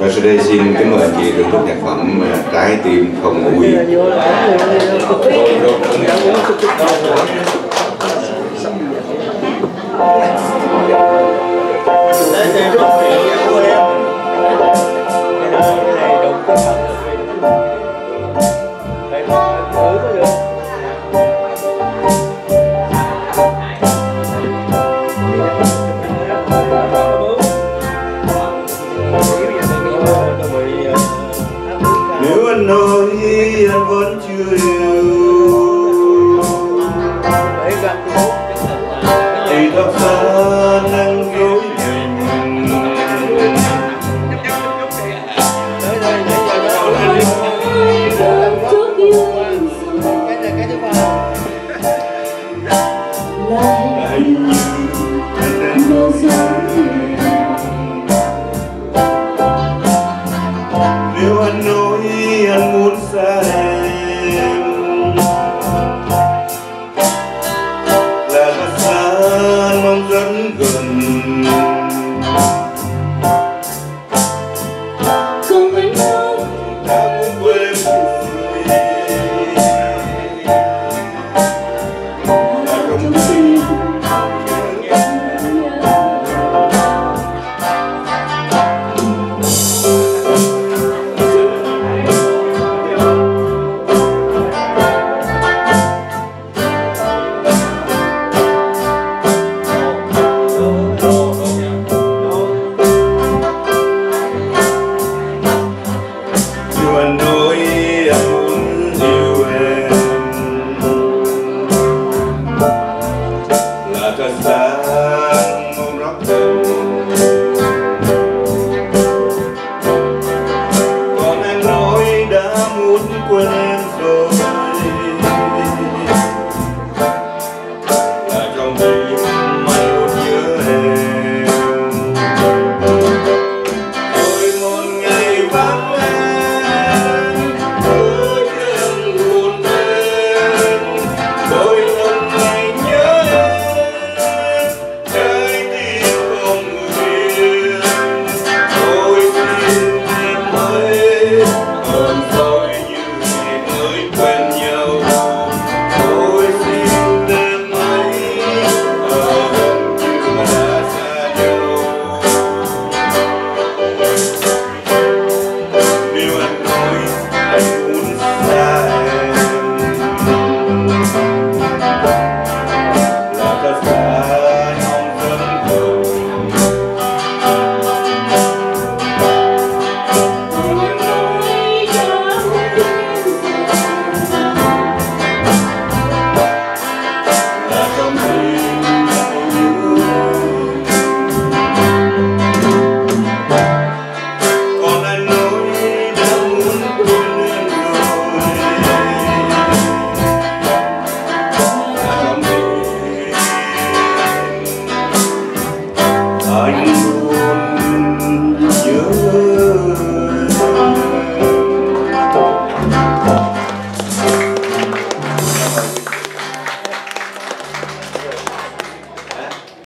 Và sau đây xin kính mời chị thưởng thức nhạc phẩm à, Trái tim không nguôi. lối anh vẫn chưa yêu thì thật ra anh dối mình Hãy Còn anh nói đã muốn quên em rồi. I